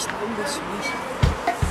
Está um